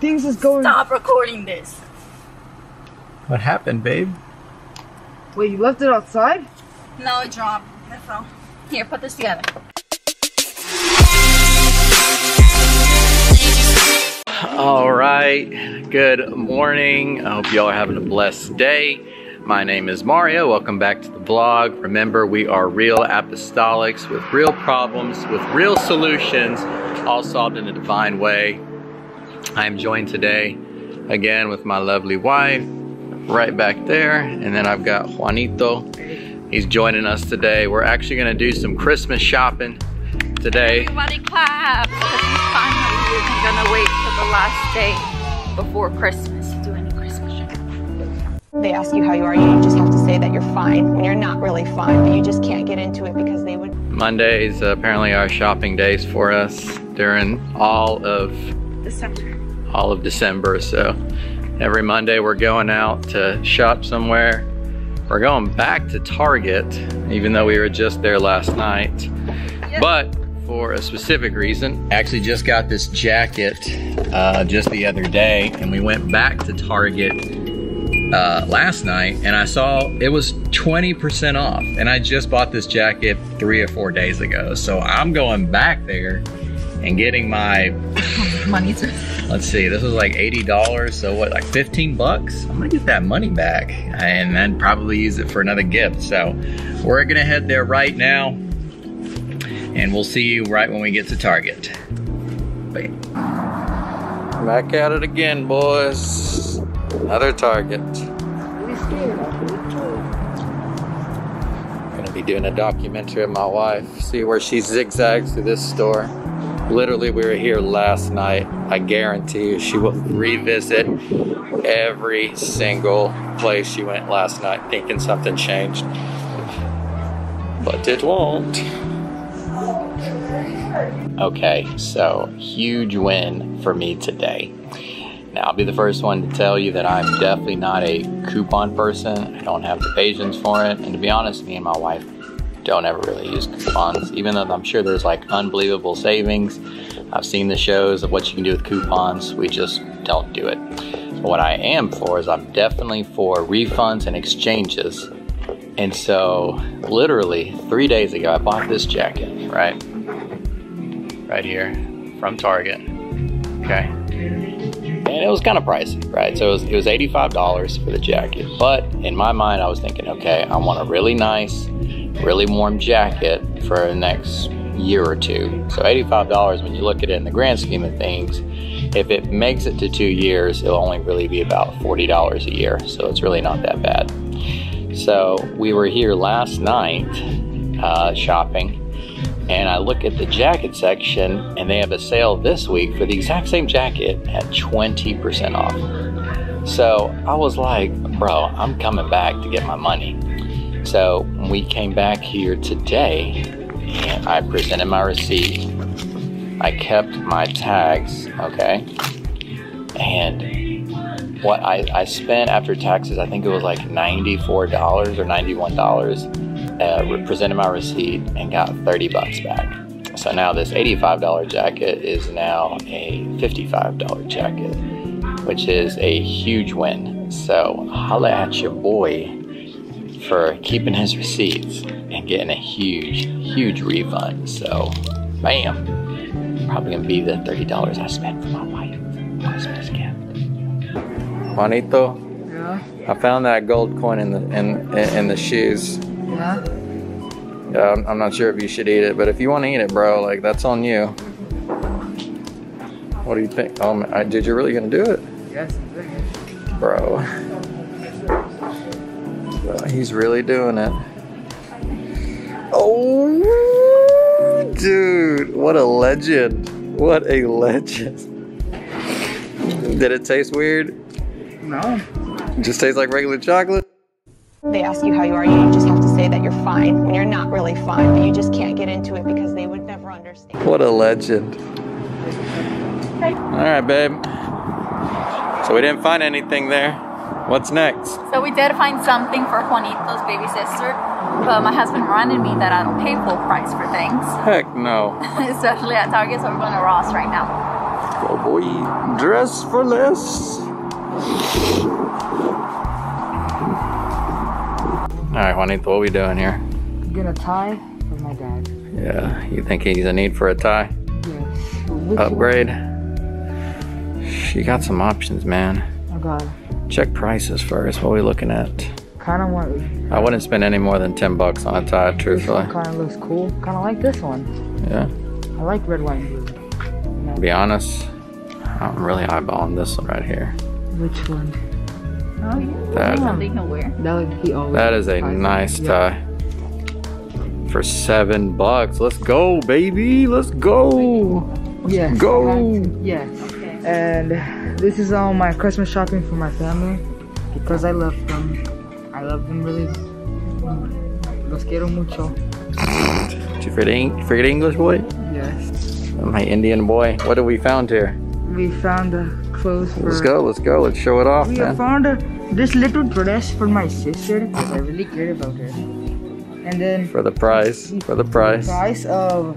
things is going. Stop recording this. What happened, babe? Wait, you left it outside? No, it dropped. It fell. Here, put this together. All right, good morning. I hope y'all are having a blessed day. My name is Mario. Welcome back to the blog. Remember, we are real apostolics with real problems, with real solutions, all solved in a divine way. I am joined today again with my lovely wife, right back there. And then I've got Juanito. He's joining us today. We're actually going to do some Christmas shopping today. Everybody clap because we finally isn't gonna wait till the last day before Christmas to do any Christmas shopping. They ask you how you are, you just have to say that you're fine when you're not really fine, but you just can't get into it because they would. Mondays apparently are shopping days for us during all of December. All of December. So every Monday we're going out to shop somewhere. We're going back to Target, even though we were just there last night. But for a specific reason, actually just got this jacket uh, just the other day, and we went back to Target uh, last night, and I saw it was 20% off, and I just bought this jacket three or four days ago. So I'm going back there and getting my Money to let's see, this was like $80, so what, like 15 bucks? I'm gonna get that money back and then probably use it for another gift. So we're gonna head there right now and we'll see you right when we get to Target. Wait. Back at it again, boys. Another Target. Gonna be doing a documentary of my wife, see where she zigzags through this store. Literally, we were here last night. I guarantee you she will revisit every single place she went last night thinking something changed. But it won't. Okay, so huge win for me today. Now, I'll be the first one to tell you that I'm definitely not a coupon person. I don't have the patience for it. And to be honest, me and my wife don't ever really use coupons, even though I'm sure there's like unbelievable savings. I've seen the shows of what you can do with coupons. We just don't do it. What I am for is I'm definitely for refunds and exchanges. And so, literally, three days ago, I bought this jacket, right? Right here from Target. Okay. And it was kind of pricey, right? So it was, it was $85 for the jacket. But in my mind, I was thinking, okay, I want a really nice, really warm jacket for the next year or two. So $85, when you look at it in the grand scheme of things, if it makes it to two years, it'll only really be about $40 a year. So it's really not that bad. So we were here last night uh, shopping, and I look at the jacket section, and they have a sale this week for the exact same jacket at 20% off. So I was like, bro, I'm coming back to get my money. So we came back here today, and I presented my receipt. I kept my tags, okay? And what I, I spent after taxes, I think it was like $94 or $91, uh, presented my receipt and got 30 bucks back. So now this $85 jacket is now a $55 jacket, which is a huge win. So holla at your boy for keeping his receipts and getting a huge, huge refund. So, bam, probably gonna be the $30 I spent for my wife Christmas gift. Juanito, Yeah. I found that gold coin in the in in the shoes. Yeah. Yeah, I'm, I'm not sure if you should eat it, but if you want to eat it, bro, like that's on you. What do you think? Um, I, did you really gonna do it, Yes, I'm doing it. bro? Bro, He's really doing it. Oh, dude, what a legend! What a legend! Did it taste weird? No. Just tastes like regular chocolate? They ask you how you are, you just have to say that you're fine when you're not really fine, but you just can't get into it because they would never understand. What a legend. All right, babe. So we didn't find anything there. What's next? So we did find something for Juanito's baby sister, but my husband reminded me that I don't pay full price for things, Heck no. especially at Target, so we're going to Ross right now. Oh boy. Dress for less. All right, Juanito, what are we doing here? Get a tie for my dad. Yeah, you think he's a need for a tie? Yes. Which Upgrade? She got some options, man. Oh I got. Check prices first. What are we looking at? Kind of want. I wouldn't spend any more than 10 bucks on a tie, This truthfully. one kind of looks cool. Kind of like this one. Yeah. I like red, white, and blue. To be honest, I'm really eyeballing this one right here. Which one? Oh, yeah. That- Something he'll wear. That would be. That is a ties. nice Yeah. tie. For seven bucks. Let's go, baby. Let's go. Yes. Go. Yes. Okay. And this is all my Christmas shopping for my family because I love them. I love them really. Los quiero mucho. Did you forget, forget English, boy? Yes. My Indian boy. What have we found here? We found the clothes for. Let's go. Let's go. Let's show it off, We man. found a, this little dress for my sister because I really cared about her. And then For the price. For the price. price of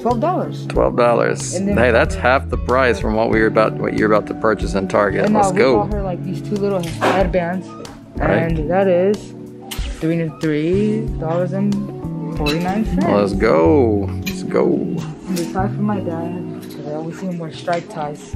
twelve dollars. Twelve dollars. Hey, that's half the price from what we were about. What you're about to purchase in Target. And Let's uh, we go. bought her like these two little headbands, Right. and that is three three dollars and forty nine cents. Let's go. Let's go. And the tie for my dad because I always see him wear striped ties.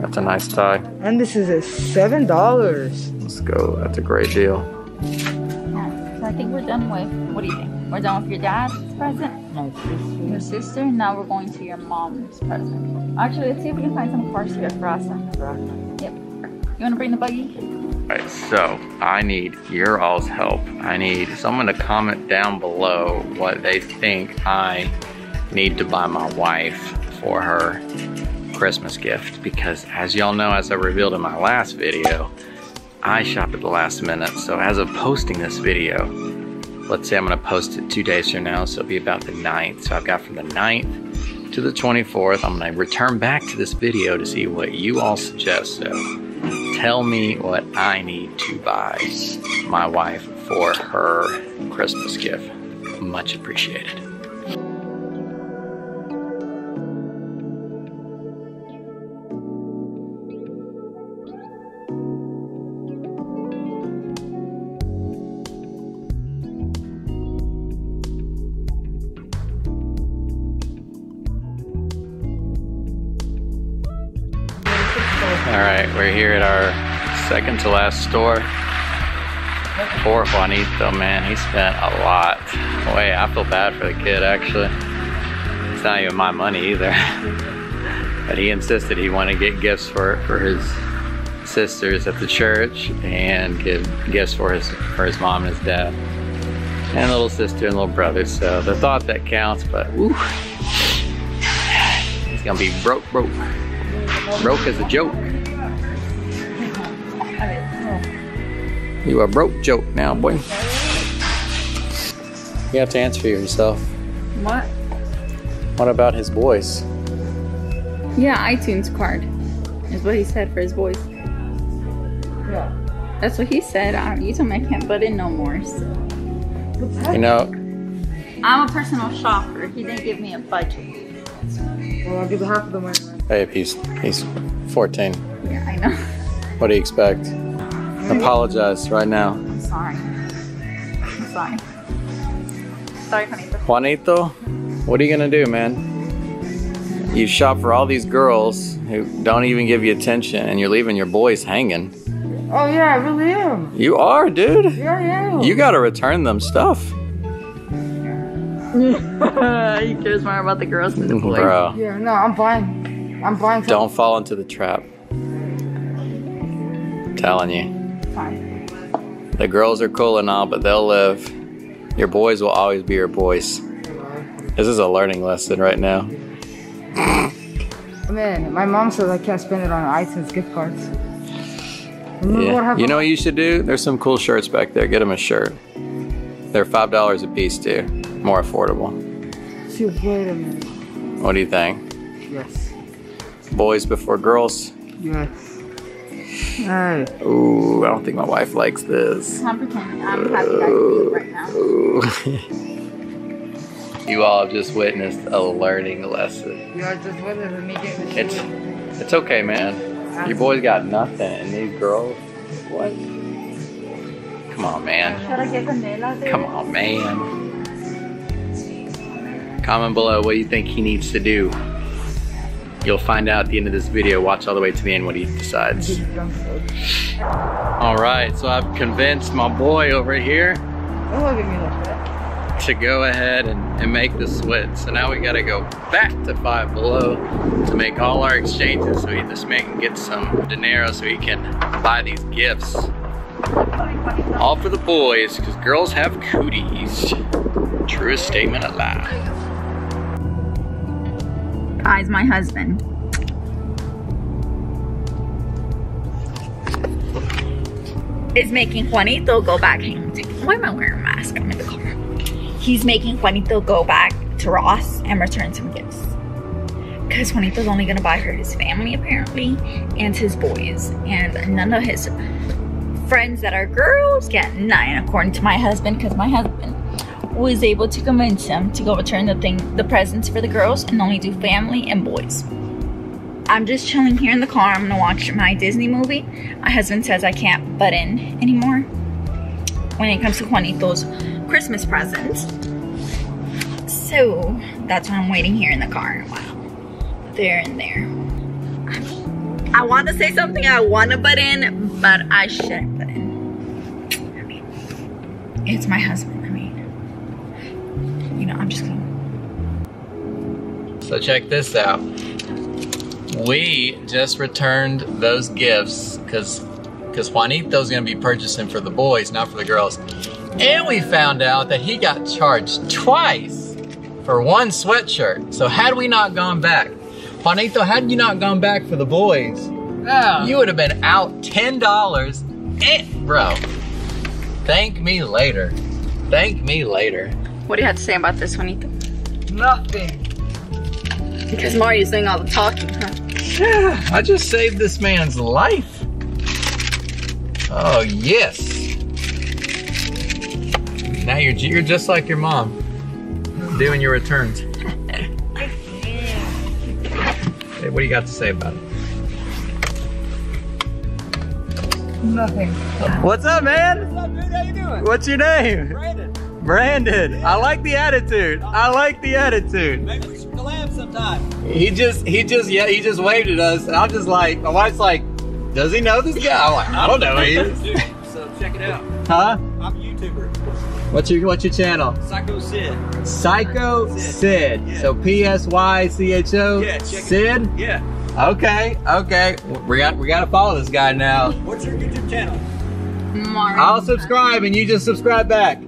That's a nice tie. And this is a seven dollars. Let's go. That's a great deal. Yeah. So I think we're done with. What do you think? We're done with your dad's present, My your sister. sister. Now we're going to your mom's present. Actually, let's see if we can find some cars here for us. Yep. You want to bring the buggy? Alright, so I need your all's help. I need someone to comment down below what they think I need to buy my wife for her Christmas gift. Because as y'all know, as I revealed in my last video, I shop at the last minute. So as of posting this video, let's say I'm gonna post it two days from now, so it'll be about the 9th. So I've got from the 9th to the 24th. I'm gonna return back to this video to see what you all suggest. So tell me what I need to buy my wife for her Christmas gift. Much appreciated. All right, we're here at our second to last store. Poor Juanito, man, he spent a lot. Wait, I feel bad for the kid actually. It's not even my money either. but he insisted he wanted to get gifts for for his sisters at the church and give gifts for his for his mom and his dad. And little sister and little brother. So the thought that counts, but woo. He's gonna be broke, broke. Broke as a joke. You a broke joke now, boy. You have to answer for yourself. What? What about his voice? Yeah, iTunes card is what he said for his voice. Yeah. That's what he said. I, you told me I can't butt in no more. So. You know, I'm a personal shopper. He didn't give me a budget. Well, I'll give you half of the money. Hey, he's he's 14. Yeah, I know. What do you expect? Apologize right now. I'm sorry. I'm sorry. Sorry, Juanito. Juanito, what are you gonna do, man? You shop for all these girls who don't even give you attention, and you're leaving your boys hanging. Oh yeah, I really am. You are, dude. Yeah, I am. You gotta return them stuff, he cares more about the girls than the boys. bro. Yeah, no, I'm buying. I'm buying. Some. Don't fall into the trap. telling you. Fine. The girls are cool and all, but they'll live. Your boys will always be your boys. This is a learning lesson right now. Man, my mom says I can't spend it on iTunes gift cards. Yeah. You know what you should do? There's some cool shirts back there. Get them a shirt. They're five dollars a piece too. More affordable. See, wait a minute. What do you think? Yes. Boys before girls? Yes. Hey. Ooh, I don't think my wife likes this. I'm pretending. I'm happy I can right now. You all have just witnessed a learning lesson. You are just witnessing me getting the It's shit. it's okay, man. Your boy's got nothing, and these girls, what? Come on, man. Come on, man. Comment below what you think he needs to do. You'll find out at the end of this video. Watch all the way to the end what he decides. All right, so I've convinced my boy over here to go ahead and, and make the switch. So now we gotta go back to Five Below to make all our exchanges so he, this man can get some dinero so he can buy these gifts. All for the boys, because girls have cooties. Truest statement alive. Guys, my husband. Is making Juanito go back. Why am I wearing a mask? I'm in the car. He's making Juanito go back to Ross and return some gifts. Because Juanito's only gonna buy her his family apparently and his boys. And none of his friends that are girls get nine according to my husband because my husband was able to convince him to go return the thing the presents for the girls and only do family and boys. I'm just chilling here in the car. I'm gonna watch my Disney movie. My husband says I can't butt in anymore when it comes to Juanito's Christmas presents. So that's why I'm waiting here in the car. Wow. There and there. I want to say something I want to butt in, but I shouldn't butt in. I mean, it's my husband. I mean, you know, I'm just gonna. So check this out. We just returned those gifts because because Juanito's gonna be purchasing for the boys, not for the girls. And we found out that he got charged twice for one sweatshirt. So had we not gone back, Juanito, had you not gone back for the boys, Yeah. you would have been out ten dollars. Eh, bro. Thank me later. Thank me later. What do you have to say about this, Juanito? Nothing. Because Mario's doing all the talking, huh? Yeah, I just saved this man's life. Oh yes. Now you're you're just like your mom, doing your returns. Hey, what do you got to say about it? Nothing. What's up, man? What's up, dude? How you doing? What's your name? Brandon. Brandon. I like the attitude. I like the attitude. Maybe we should collab sometime. He just, he just, yeah, he just waved at us, and I'm just like, my wife's like, does he know this guy? I'm like, I don't know who he is. Dude, so check it out. Huh? I'm a YouTuber. What's your, what's your channel? Psycho Sid. Psycho Sid. Sid. Yeah. So P S Y C H O. Yeah, check it. Sid. Yeah. Okay, okay. We got we got to follow this guy now. What's your YouTube channel? Mario. I'll subscribe and you just subscribe back.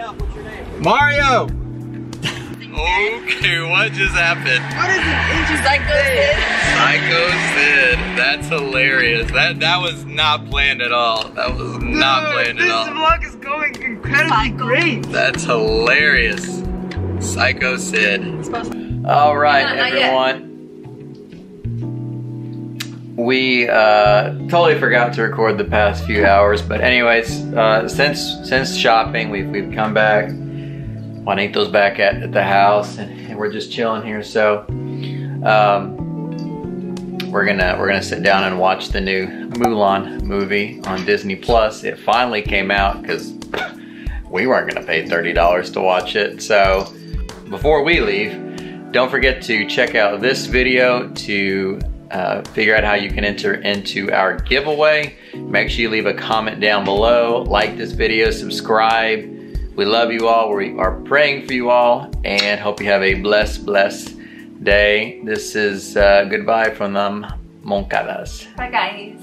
I'll shout you out. What's your name? Mario. okay, what just happened? What is it? Psycho Sid. Psycho Sid. That's hilarious. That that was not planned at all. That was not planned at all. This vlog is going incredibly great. That's hilarious. Psycho Sid. All right, Not- not yet. We uh, totally forgot to record the past few hours, but anyways, uh, since since shopping, we've we've come back. Juanito's back at, at the house, and, and we're just chilling here. So, um, we're gonna we're gonna sit down and watch the new Mulan movie on Disney Plus. It finally came out because we weren't gonna pay thirty dollars to watch it. So, before we leave, don't forget to check out this video to uh, figure out how you can enter into our giveaway. Make sure you leave a comment down below, like this video, subscribe. We love you all. We are praying for you all and hope you have a blessed, blessed day. This is uh, goodbye from the Moncadas. Bye, guys.